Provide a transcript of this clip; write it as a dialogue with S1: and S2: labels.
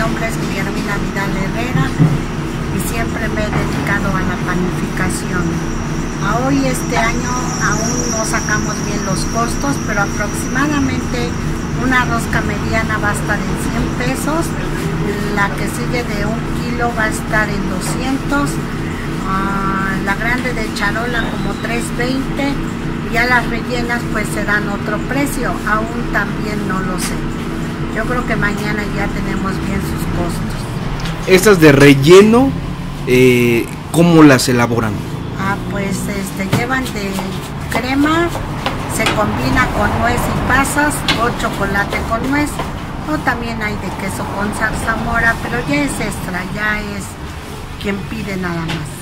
S1: Mi nombre es Guillermina Vidal Herrera y siempre me he dedicado a la panificación. Hoy este año aún no sacamos bien los costos, pero aproximadamente una rosca mediana va a estar en 100 pesos, la que sigue de un kilo va a estar en 200, ah, la grande de charola como 320 y ya las rellenas pues serán otro precio, aún también no lo sé. Yo creo que mañana ya tenemos bien sus costos.
S2: Estas de relleno, eh, ¿cómo las elaboran?
S1: Ah, pues este, llevan de crema, se combina con nuez y pasas o chocolate con nuez. O también hay de queso con zarzamora, pero ya es extra, ya es quien pide nada más.